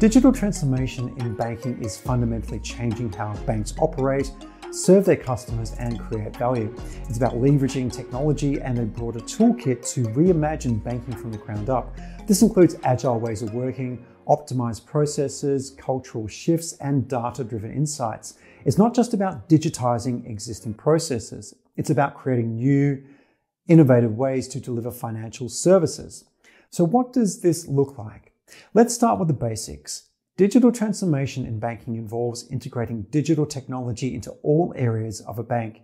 Digital transformation in banking is fundamentally changing how banks operate, serve their customers, and create value. It's about leveraging technology and a broader toolkit to reimagine banking from the ground up. This includes agile ways of working, optimized processes, cultural shifts, and data driven insights. It's not just about digitizing existing processes, it's about creating new, innovative ways to deliver financial services. So, what does this look like? Let's start with the basics. Digital transformation in banking involves integrating digital technology into all areas of a bank.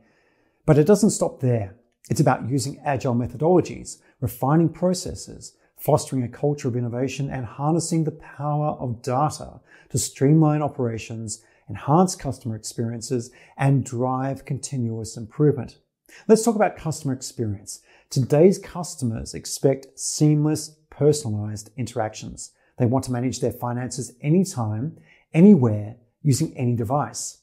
But it doesn't stop there. It's about using agile methodologies, refining processes, fostering a culture of innovation, and harnessing the power of data to streamline operations, enhance customer experiences, and drive continuous improvement. Let's talk about customer experience. Today's customers expect seamless, personalized interactions. They want to manage their finances anytime, anywhere, using any device.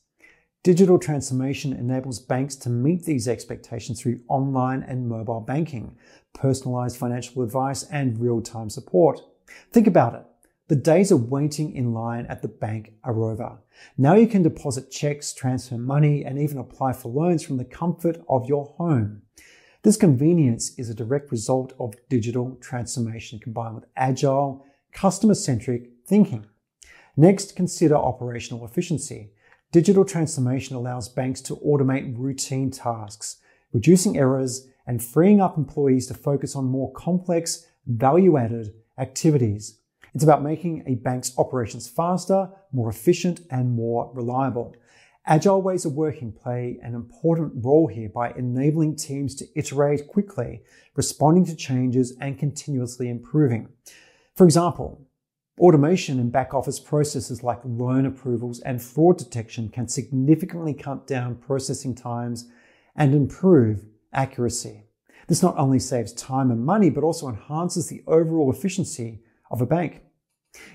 Digital transformation enables banks to meet these expectations through online and mobile banking, personalized financial advice, and real time support. Think about it. The days of waiting in line at the bank are over. Now you can deposit checks, transfer money, and even apply for loans from the comfort of your home. This convenience is a direct result of digital transformation combined with agile, customer centric thinking. Next, consider operational efficiency. Digital transformation allows banks to automate routine tasks, reducing errors and freeing up employees to focus on more complex, value added activities. It's about making a bank's operations faster, more efficient, and more reliable. Agile ways of working play an important role here by enabling teams to iterate quickly, responding to changes, and continuously improving. For example, automation in back office processes like loan approvals and fraud detection can significantly cut down processing times and improve accuracy. This not only saves time and money, but also enhances the overall efficiency of a bank.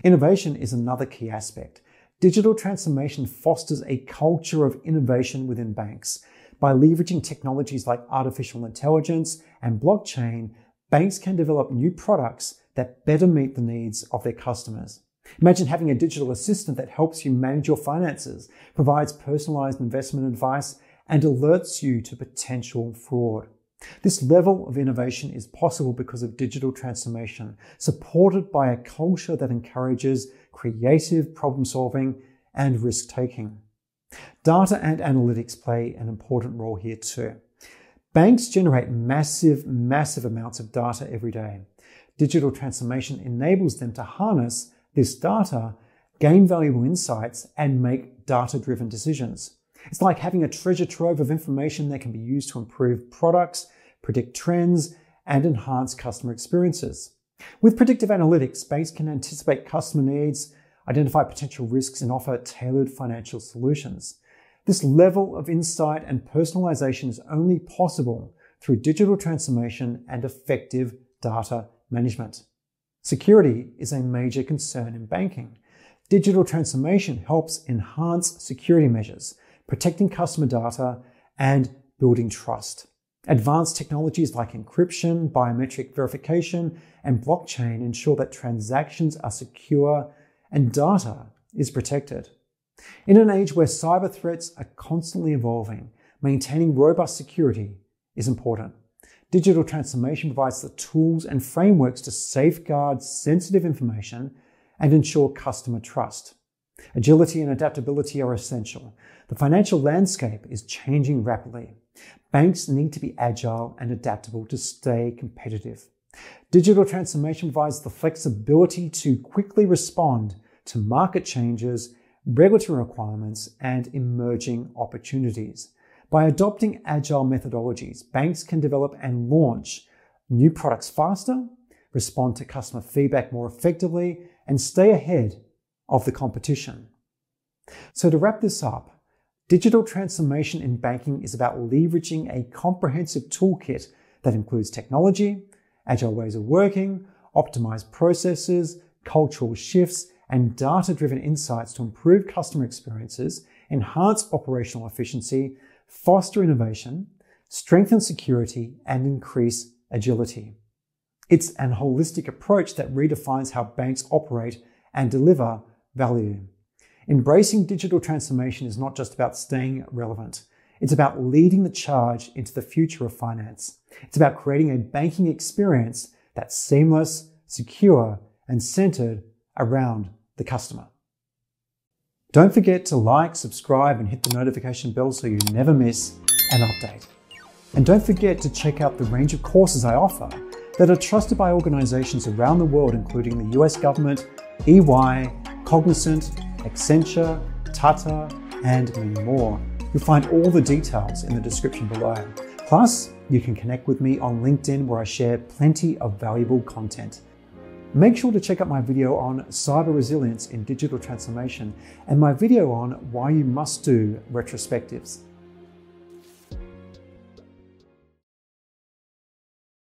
Innovation is another key aspect. Digital transformation fosters a culture of innovation within banks. By leveraging technologies like artificial intelligence and blockchain, banks can develop new products that better meet the needs of their customers. Imagine having a digital assistant that helps you manage your finances, provides personalized investment advice, and alerts you to potential fraud. This level of innovation is possible because of digital transformation, supported by a culture that encourages creative problem solving and risk taking. Data and analytics play an important role here too. Banks generate massive, massive amounts of data every day. Digital transformation enables them to harness this data, gain valuable insights, and make data driven decisions. It's like having a treasure trove of information that can be used to improve products, predict trends, and enhance customer experiences. With predictive analytics, banks can anticipate customer needs, identify potential risks, and offer tailored financial solutions. This level of insight and personalization is only possible through digital transformation and effective data management. Security is a major concern in banking. Digital transformation helps enhance security measures, protecting customer data and building trust. Advanced technologies like encryption, biometric verification, and blockchain ensure that transactions are secure and data is protected. In an age where cyber threats are constantly evolving, maintaining robust security is important. Digital transformation provides the tools and frameworks to safeguard sensitive information and ensure customer trust. Agility and adaptability are essential. The financial landscape is changing rapidly. Banks need to be agile and adaptable to stay competitive. Digital transformation provides the flexibility to quickly respond to market changes, regulatory requirements, and emerging opportunities. By adopting agile methodologies, banks can develop and launch new products faster, respond to customer feedback more effectively, and stay ahead of the competition. So, to wrap this up, digital transformation in banking is about leveraging a comprehensive toolkit that includes technology, agile ways of working, optimized processes, cultural shifts, and data driven insights to improve customer experiences, enhance operational efficiency, foster innovation, strengthen security, and increase agility. It's an holistic approach that redefines how banks operate and deliver value. Embracing digital transformation is not just about staying relevant. It's about leading the charge into the future of finance. It's about creating a banking experience that's seamless, secure, and centered around the customer. Don't forget to like, subscribe, and hit the notification bell so you never miss an update. And don't forget to check out the range of courses I offer that are trusted by organizations around the world, including the US government, EY, Cognizant, Accenture, Tata, and many more. You'll find all the details in the description below. Plus, you can connect with me on LinkedIn where I share plenty of valuable content. Make sure to check out my video on cyber resilience in digital transformation and my video on why you must do retrospectives.